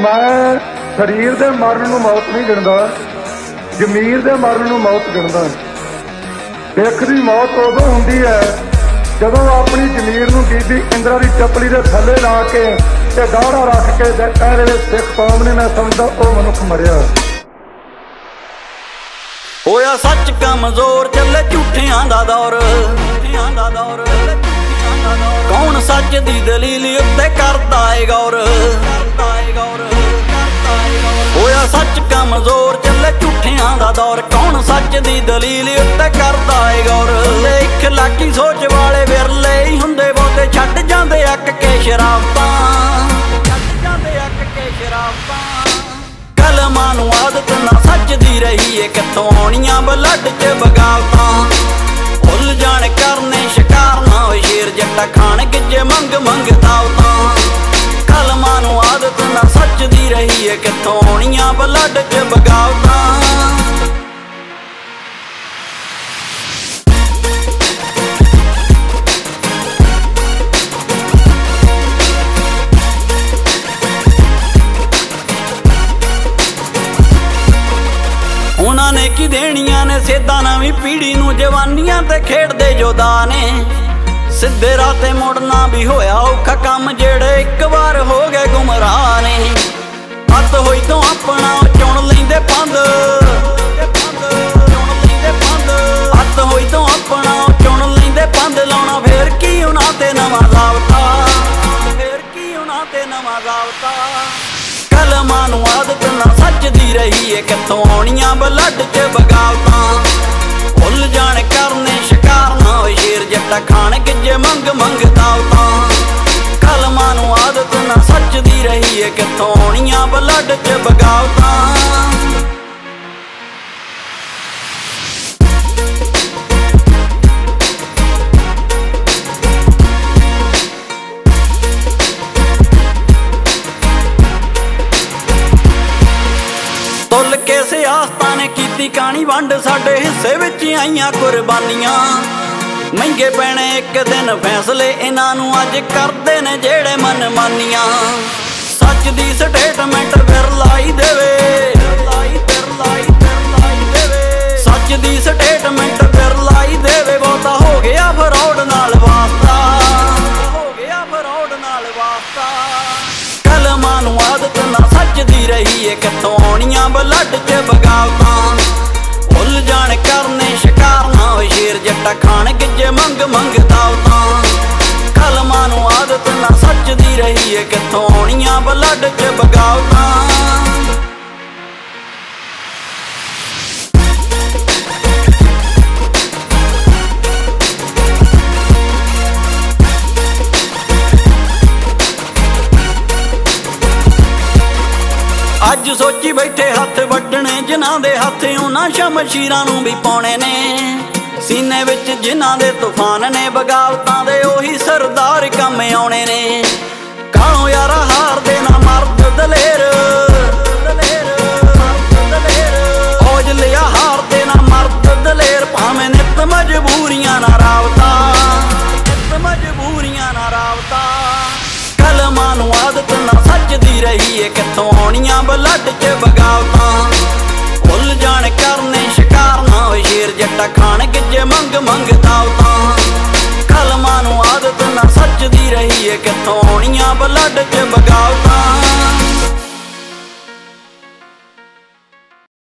ਮੈਂ ਸਰੀਰ ਦੇ ਮਰਨ ਨੂੰ ਮੌਤ ਨਹੀਂ ਗਿਣਦਾ, ਜ਼ਮੀਰ ਦੇ ਮਰਨ ਨੂੰ ਮੌਤ ਗਿਣਦਾ। ਸਿੱਖ ਦੀ ਮੌਤ ਉਦੋਂ ਹੁੰਦੀ ਹੈ ਜਦੋਂ ਉਹ ਆਪਣੀ ਜ਼ਮੀਰ ਨੂੰ ਬੀਬੀ ਇੰਦਰਾ ਦੀ ਚੱਪਲੀ ਦੇ ਥੱਲੇ ਲਾ ਕੇ ਤੇ ਗਾੜਾ ਰੱਖ ਕੇ ਕਹਿ ਰਹੇ ਸਿੱਖ ਕੌਮ ਨੇ ਮੈਂ ਸਮਝਦਾ, ਉਹ ਮਨੁੱਖ ਮਰਿਆ। ਹੋਇਆ ਸੱਚ ਕਮਜ਼ੋਰ, ਚੱਲੇ ਝੂਠਿਆਂ ਦਾ ਦੌਰ। ਝੂਠਿਆਂ ਦਾ ਦੌਰ ਕੌਣ ਸੱਚ ਦੀ ਦਲੀਲ ਉੱਤੇ ਕਰਦਾ ਏ ਗੌਰ ਕਰਦਾ ਏ ਗੌਰ? ਸੱਚ ਕਮਜ਼ੋਰ ਚੱਲੇ ਝੂਠਿਆਂ ਦਾ ਦੌਰ। ਕੌਣ ਸੱਚ ਦੀ ਦਲੀਲ ਉੱਤੇ ਕਰਦਾ ਏ ਗੌਰ? ਇੱਕ ਲਾਕੀ ਸੋਚ ਵਾਲੇ ਵਿਰਲੇ ਹੀ ਹੁੰਦੇ ਬਹੁਤੇ। ਛੱਡ ਜਾਂਦੇ ਅੱਕ ਕੇ ਸ਼ਰਾਬਾਂ। ਛੱਡ ਜਾਂਦੇ ਅੱਕ ਕੇ ਸ਼ਰਾਬਾਂ। ਕਲਮਾਂ ਨੂੰ ਆਦਤ ਨਾ ਸੱਚ ਦੀ ਰਹੀ ਏ। ਕਿੱਥੋਂ ਆਉਣੀਆਂ ਬਲੱਡ 'ਚ ਬਗਾਵਤਾਂ। ਭੁੱਲ ਜਾਣ ਕਰ ਕਿੱਥੋਂ ਆਉਣੀਆਂ? ਬਲੱਡ 'ਚ ਬਗਾਵਤਾਂ। ਉਹਨਾਂ ਨੇ ਕੀ ਦੇਣੀਆਂ ਨੇ? ਸੇਧਾਂ ਨਵੀਂ ਪੀੜੀ ਨੂੰ ਜਵਾਨੀਆਂ ਤੇ ਖੇਡਦੇ ਜੋਦਾ ਨੇ। ਸਿੱਧੇ ਰਾਹ ਮੁੜਨਾ ਵੀ ਹੋਇਆ ਔਖਾ ਕੰਮ, ਜਿਹੜੇ ਇੱਕ ਵਾਰ ਹੋ ਗਏ ਗੁੰਮਰਾਹ ਨੇ। ਹੱਥ ਹੋਈ ਤੋਂ ਆਪਣਾ ਚੁਣ ਲੈਂਦੇ ਪੰਧ। ਹੱਥ ਹੋਈ ਤੋਂ ਆਪਣਾ ਚੁਣ ਲੈਂਦੇ ਪੰਧ। ਲਾਉਣਾ ਫੇਰ ਕੀ ਉਹਨਾਂ ਤੇ ਨਵਾਂ ਜ਼ਾਬਤਾ। ਫੇਰ ਕੀ ਉਹਨਾਂ ਤੇ ਨਵਾਂ ਜ਼ਾਬਤਾ। ਕਲਮਾਂ ਨੂੰ ਆਦਤ ਨਾ ਸੱਚ ਰਹੀ ਏ, ਕਿੱਥੋਂ ਆਉਣੀਆਂ ਬਲੱਡ 'ਚ ਬਗਾਵਤਾਂ। ਭੁੱਲ ਜਾਣ ਕਰਨੇ ਸ਼ਿਕਾਰ ਨਾ ਹੋਏ, ਸ਼ੇਰ ਜੱਟਾ ਖਾਣ ਗਿੱਜੇ ਮੰਗ ਮੰਗ ਦਾਵਤਾਂ। ਕਲਮਾਂ ਨੂੰ ਆਦਤ ਨਾ ਸੱਚ ਦੀ ਰਹੀ ਏ ਕਿੱਥੋਂ ਆਉਣੀਆਂ ਬਲੱਡ 'ਚ ਬਗਾਵਤਾਂ। ਤੁੱਲ ਕੇ ਸਿਆਸਤਾਂ ਨੇ ਕੀਤੀ ਕਾਣੀ ਵੰਡ, ਸਾਡੇ ਹਿੱਸੇ ਵਿੱਚ ਆਈਆਂ ਕੁਰਬਾਨੀਆਂ। ਮਹਿੰਗੇ ਪੈਣੇ ਇੱਕ ਦਿਨ ਫੈਸਲੇ ਇਹਨਾਂ ਨੂੰ ਅੱਜ ਕਰਦੇ ਨੇ ਜਿਹੜੇ ਮਨ ਮਾਨੀਆਂ। ਸੱਚ ਦੀ ਸਟੇਟਮੈਂਟ ਫਿਰ ਲਾਈ ਦੇਵੇ। ਸੱਚ ਦੀ ਸਟੇਟਮੈਂਟ ਫਿਰ ਲਾਈ ਦੇਵੇ। ਬਹੁਤਾ ਹੋ ਗਿਆ ਫਰੌਡ ਨਾਲ ਵਾਸਤਾ। ਹੋ ਗਿਆ ਫਰੌਡ ਨਾਲ ਵਾਸਤਾ। ਕਲਮਾਂ ਨੂੰ ਆਦਤ ਨਾ ਸੱਚ ਦੀ ਰਹੀ ਏ। ਕਿੱਥੋਂ ਆਉਣੀਆਂ ਬਲੱਡ ਕਿੱਥੋਂ ਆਉਣੀਆਂ? ਵਲੱਡ ਚ ਬਗਾਵਤਾਂ। ਅੱਜ ਸੋਚੀ ਬੈਠੇ ਹੱਥ ਵੱਟਣੇ, ਜਿਨ੍ਹਾਂ ਦੇ ਹੱਥ ਉਹਨਾਂ ਸ਼ਮਸ਼ੀਰਾਂ ਨੂੰ ਵੀ ਪਾਉਣੇ ਨੇ। ਸੀਨੇ ਵਿੱਚ ਜਿਨ੍ਹਾਂ ਦੇ ਤੂਫਾਨ ਨੇ ਬਗਾਵਤਾਂ ਦੇ, ਉਹੀ ਸਰਦਾਰ ਕੰਮ ਆਉਣੇ ਨੇ। ਆਦਤ ਨਾ ਸੱਚ ਰਹੀ ਏ, ਕਿੱਥੋਂ ਆਉਣੀਆਂ ਬਲੱਡ 'ਚ ਬਗਾਵਤਾਂ। ਭੁੱਲ ਜਾਣ ਕਰਨੇ ਸ਼ਿਕਾਰ ਨਾ ਹੋਏ, ਸ਼ੇਰ ਜੱਟਾ ਖਾਣ ਗਿੱਜੇ ਮੰਗ ਮੰਗ ਦਾਵਤਾਂ ਕਲਮਾਂ ਨੂੰ ਆਦਤ ਨਾ ਸੱਚ ਦੀ ਰਹੀ ਏ, ਕਿੱਥੋਂ ਆਉਣੀਆਂ ਬਲੱਡ 'ਚ ਬਗਾਵਤਾਂ।